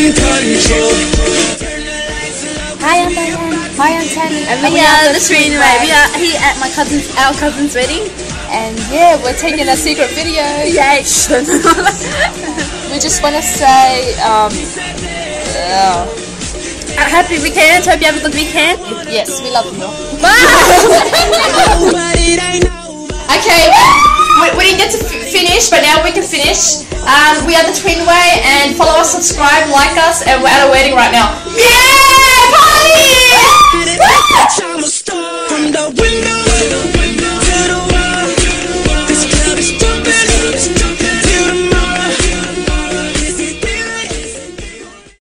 losing control. Hi, I'm Diane. Hi, I'm Tammy. And we are the Twin Way. We are here at my cousin's, our cousin's wedding. And yeah, we're taking a secret video. Yay! We just want to say, um, uh, Happy weekend. Hope you have a good weekend. yes, we love you. They. Okay, we, we didn't get to f- finish, but now we can finish. Um, we are the Twin Way, and follow us, subscribe, like us, and we're at a wedding right now. Yeah!